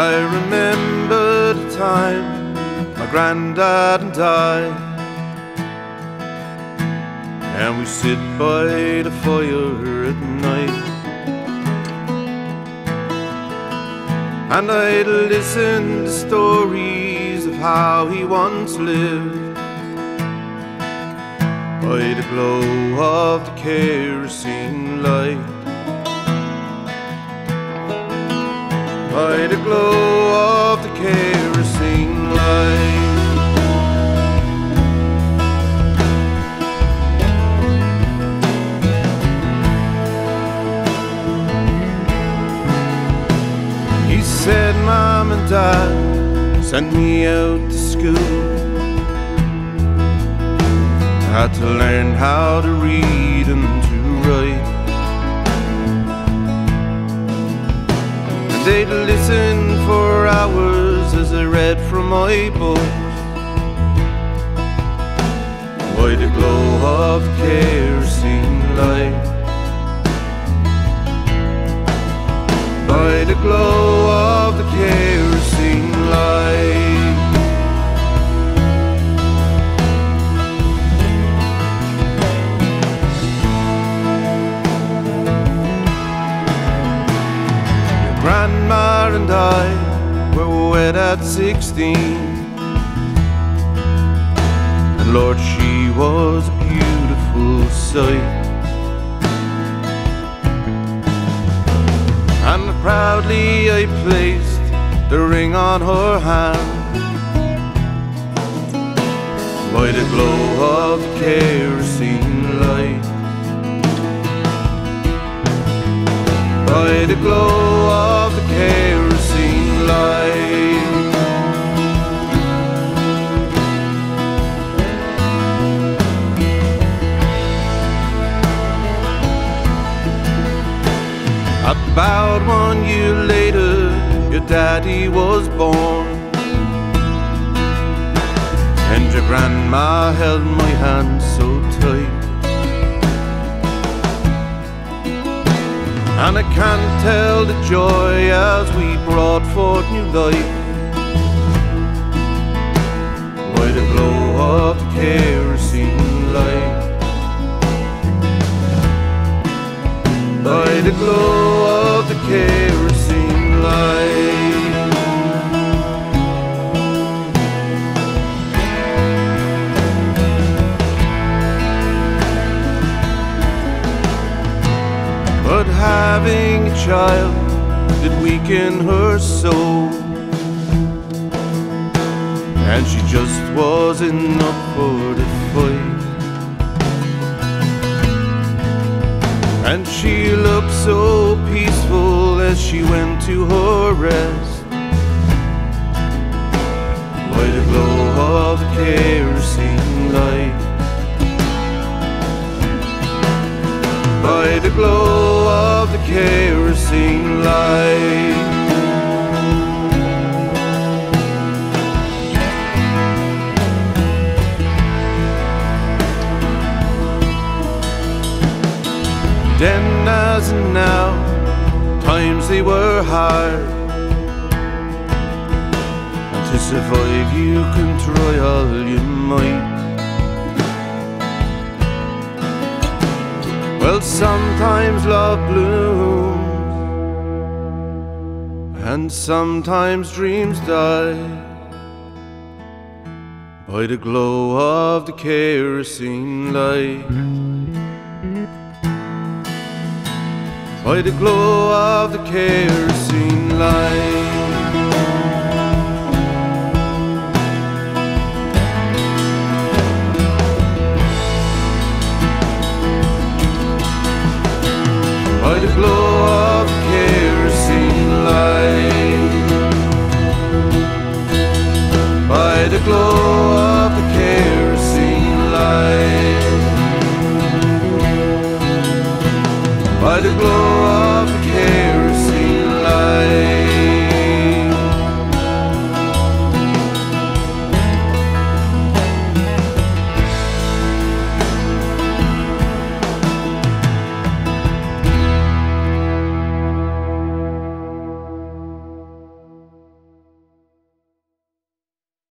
I remember the time my granddad and I And we sit by the fire at night. And I'd listen to stories of how he once lived. By the glow of the kerosene light by the glow of the kerosene light. He said, Mom and Dad sent me out to school. I had to learn how to read and to write. They'd listen for hours as I read from my book. By the glow of the Grandma and I were wed at sixteen. And Lord, she was a beautiful sight. And proudly I placed the ring on her hand. By the glow of kerosene light. by the glow of the kerosene About one year later, your daddy was born. And your grandma held my hand so tight. And I can't tell the joy as we brought forth new life By the glow of the kerosene light By the glow of the kerosene light But having a child did weaken her soul. And she just wasn't up for the fight. And she looked so peaceful as she went to her rest. By the glow of the kerosene light. by the glow of the kerosene light. Then as now, times they were hard. And to survive, you can try all you might. Well, sometimes love blooms, and sometimes dreams die by the glow of the kerosene light by the glow of the kerosene light. By the glow of kerosene light. By the glow